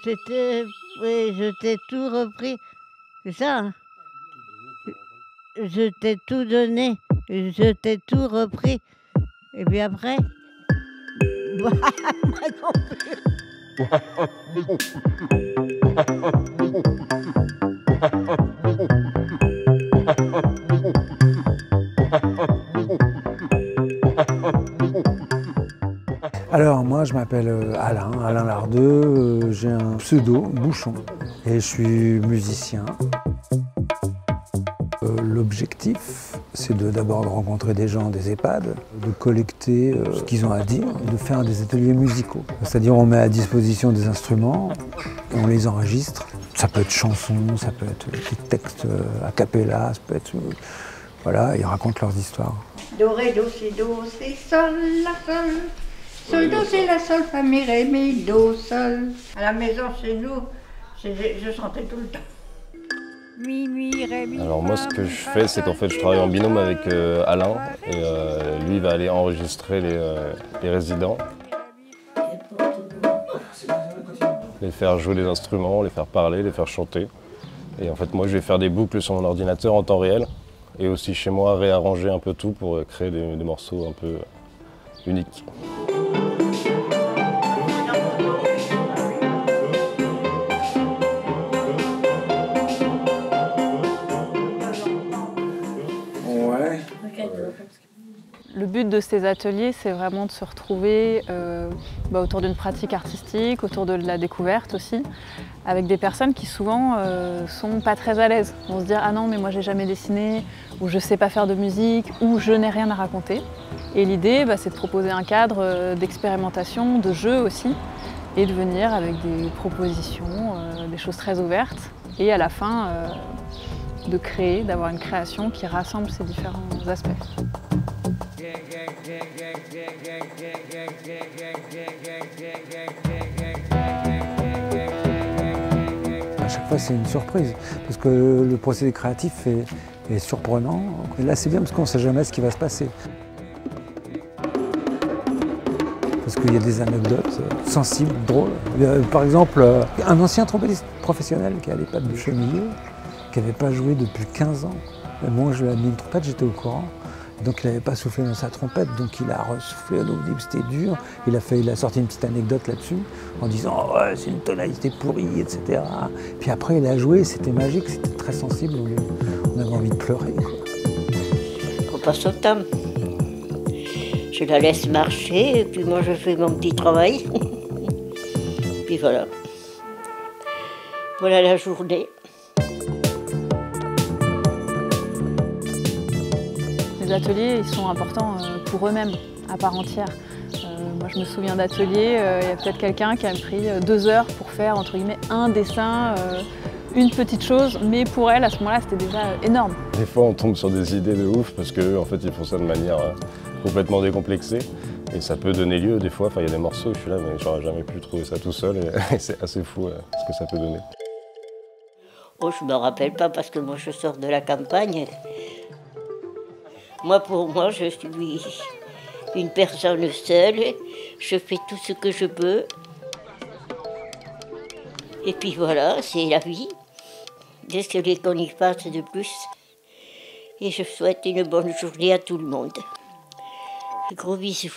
J'étais. Oui, je t'ai tout repris. C'est ça, hein? Je t'ai tout donné. Je t'ai tout repris. Et puis après? Alors moi je m'appelle euh, Alain, Alain Lardeux, euh, j'ai un pseudo, Bouchon, et je suis musicien. Euh, L'objectif, c'est d'abord de, rencontrer des gens des EHPAD, de collecter ce qu'ils ont à dire, de faire des ateliers musicaux. C'est-à-dire on met à disposition des instruments et on les enregistre. Ça peut être chansons, ça peut être des textes a cappella, ça peut être... voilà, ils racontent leurs histoires. La, sol. Sol, do, si, la, sol, fa, mi, ré, mi, do, sol. À la maison, chez nous, c'est- je chantais tout le temps. Mi, mi, ré, mi, Alors moi ce que je fa, fais c'est qu'en fait je travaille en binôme avec euh, Alain et euh, lui il va aller enregistrer les, euh, les résidents, les faire jouer des instruments, les faire parler, les faire chanter. Et en fait moi je vais faire des boucles sur mon ordinateur en temps réel et aussi chez moi réarranger un peu tout pour créer des, des morceaux un peu uniques. Le but de ces ateliers, c'est vraiment de se retrouver euh, bah, autour d'une pratique artistique, autour de la découverte aussi, avec des personnes qui souvent euh, sont pas très à l'aise. Vont se dire ah non mais moi j'ai jamais dessiné, ou je sais pas faire de musique, ou je n'ai rien à raconter. Et l'idée, bah, c'est de proposer un cadre euh, d'expérimentation, de jeu aussi, et de venir avec des propositions, euh, des choses très ouvertes, et à la fin de créer, d'avoir une création qui rassemble ces différents aspects. À chaque fois, c'est une surprise, parce que le procédé créatif est, surprenant. Et là, c'est bien parce qu'on ne sait jamais ce qui va se passer. Parce qu'il y a des anecdotes euh, sensibles, drôles. A, Par exemple, euh, un ancien trompettiste professionnel qui allait pas de chemillé, qui n'avait pas joué depuis 15 ans. Moi, je lui ai mis une trompette, j'étais au courant. Donc il n'avait pas soufflé dans sa trompette, donc il a ressoufflé à l'audible, c'était dur. Il a, fait, il a sorti une petite anecdote là-dessus, en disant oh, c'est une tonalité pourrie, etc. Puis après il a joué, c'était magique, c'était très sensible, on, avait envie de pleurer. On passe au temps. Je la laisse marcher et puis moi je fais mon petit travail. puis voilà. Voilà la journée. Les ateliers, ils sont importants euh, pour eux-mêmes, à part entière. Euh, moi, je me souviens d'ateliers, euh, il y a peut-être quelqu'un qui a pris deux heures pour faire, entre guillemets, un dessin, euh, une petite chose, mais pour elle, à ce moment-là, c'était déjà énorme. Des fois on tombe sur des idées de ouf parce qu'eux en fait ils font ça de manière complètement décomplexée. Et ça peut donner lieu des fois, enfin il y a des morceaux où je suis là mais j'aurais jamais pu trouver ça tout seul et, c'est assez fou euh, ce que ça peut donner. Oh, je me rappelle pas parce que moi je sors de la campagne. Moi pour moi je suis une personne seule. Je fais tout ce que je peux. Et puis voilà, c'est la vie. Désolé qu'on y passe de plus. Et je souhaite une bonne journée à tout le monde. Gros bisous.